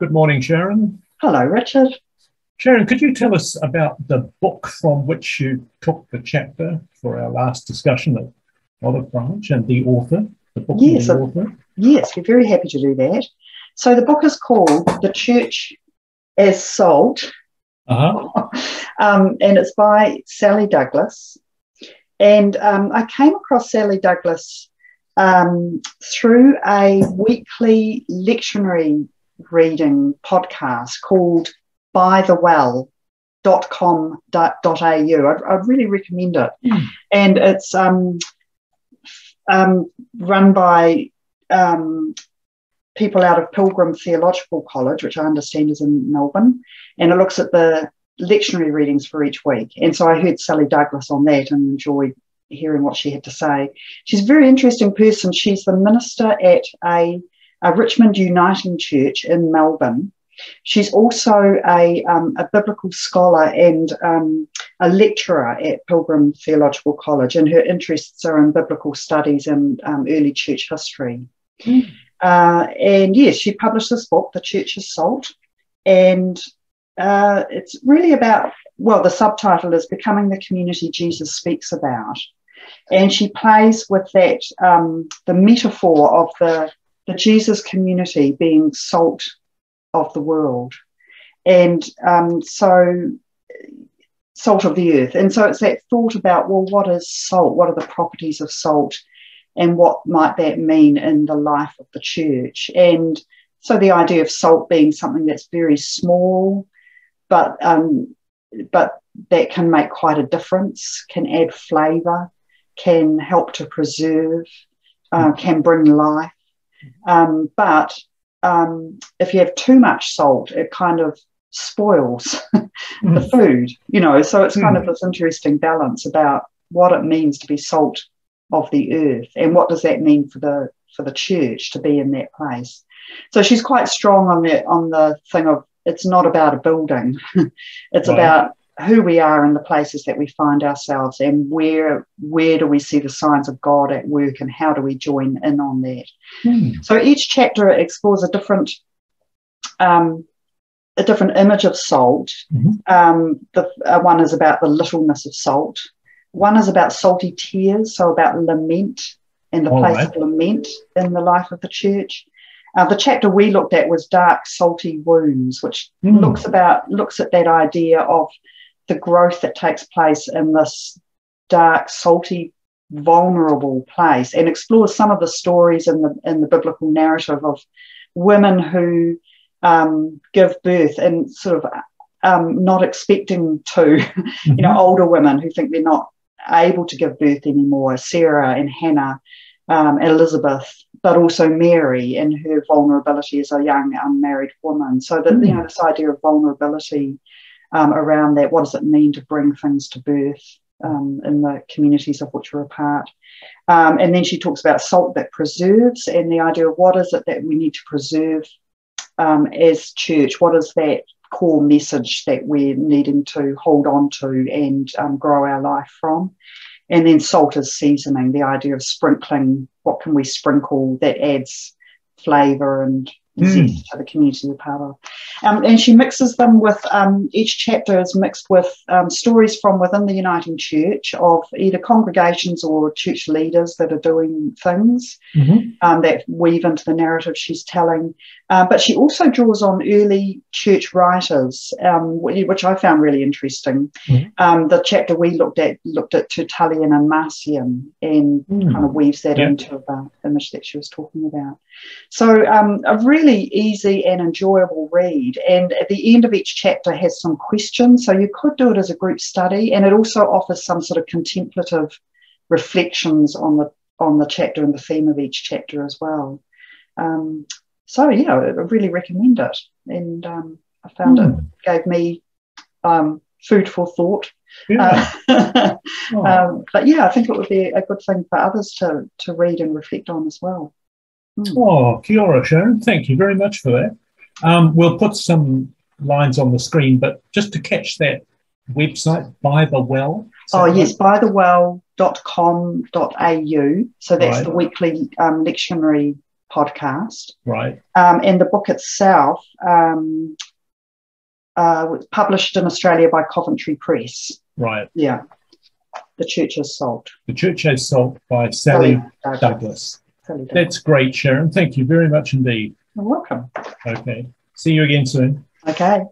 Good morning, Sharon. Hello, Richard. Sharon, could you tell us about the book from which you took the chapter for our last discussion at Olive Branch and the author, the book yes, the author? Yes, we're very happy to do that. So the book is called The Church as Salt, uh-huh. um, and it's by Sally Douglas. And um, I came across Sally Douglas um, through a weekly lectionary reading podcast called By the Well dot com dot, dot au. I'd, I'd really recommend it. Mm. And it's um, um, run by um, people out of Pilgrim Theological College, which I understand is in Melbourne, and it looks at the lectionary readings for each week. And so I heard Sally Douglas on that and enjoyed hearing what she had to say. She's a very interesting person. She's the minister at a, a Richmond Uniting Church in Melbourne. She's also a, um, a biblical scholar and um, a lecturer at Pilgrim Theological College, and her interests are in biblical studies and um, early church history. Mm. Uh, and yes, she published this book, The Church as Salt, and uh, it's really about, well, the subtitle is Becoming the Community Jesus Speaks About. And she plays with that, um, the metaphor of the, the Jesus community being salt of the world. And um, so, salt of the earth. And so it's that thought about, well, what is salt? What are the properties of salt? And what might that mean in the life of the church? And so the idea of salt being something that's very small, but um, but that can make quite a difference, can add flavour, can help to preserve, uh, can bring life. Um, but um, if you have too much salt, it kind of spoils the mm. food, you know. So it's kind mm. of this interesting balance about what it means to be salt of the earth and what does that mean for the for the church to be in that place. So she's quite strong on the on the thing of it's not about a building. it's right. about who we are in the places that we find ourselves and where where do we see the signs of God at work and how do we join in on that. Mm. So each chapter explores a different um, a different image of salt. Mm-hmm. Um, the uh, one is about the littleness of salt. One is about salty tears, so about lament and the All place right. of lament in the life of the church. Uh, the chapter we looked at was dark, salty wounds, which mm. looks about looks at that idea of the growth that takes place in this dark, salty, vulnerable place, and explores some of the stories in the in the biblical narrative of women who um, give birth and sort of um, not expecting to, mm-hmm. you know, mm-hmm. older women who think they're not able to give birth anymore, Sarah and Hannah, um, Elizabeth, but also Mary and her vulnerability as a young unmarried woman. So that mm. you know this idea of vulnerability um, around that, what does it mean to bring things to birth um, in the communities of which we're a part? Um, and then she talks about salt that preserves and the idea of what is it that we need to preserve um, as church? What is that core message that we're needing to hold on to and um, grow our life from? And then salt is seasoning, the idea of sprinkling, what can we sprinkle that adds flavour and mm. to the community we're part of. Um, and she mixes them with um, each chapter is mixed with um, stories from within the Uniting Church of either congregations or church leaders that are doing things mm-hmm. Um, that weave into the narrative she's telling. Uh, but she also draws on early church writers, um, which I found really interesting. Mm-hmm. Um, the chapter we looked at looked at Tertullian and Marcion and mm. kind of weaves that into the image that she was talking about. So um, a really easy and enjoyable read. And at the end of each chapter has some questions. So you could do it as a group study, and it also offers some sort of contemplative reflections on the on the chapter and the theme of each chapter as well. Um, so yeah, I really recommend it, and um, I found mm. it hmm. gave me um, food for thought. Yeah. Uh, oh. um, but yeah, I think it would be a good thing for others to to read and reflect on as well. Mm. Oh, kia ora, Sharon. Thank you very much for that. Um, we'll put some lines on the screen, but just to catch that website, By the Well. Oh, yes, right? yes, bythewell.com.au. So that's right. the weekly um, lectionary podcast. Right. Um, and the book itself um, uh, was published in Australia by Coventry Press. Right. Yeah. The Church as Salt. The Church as Salt by Sally, Sally Douglas. Douglas. That's great, Sharon. Thank you very much indeed. You're welcome. Okay. See you again soon. Okay.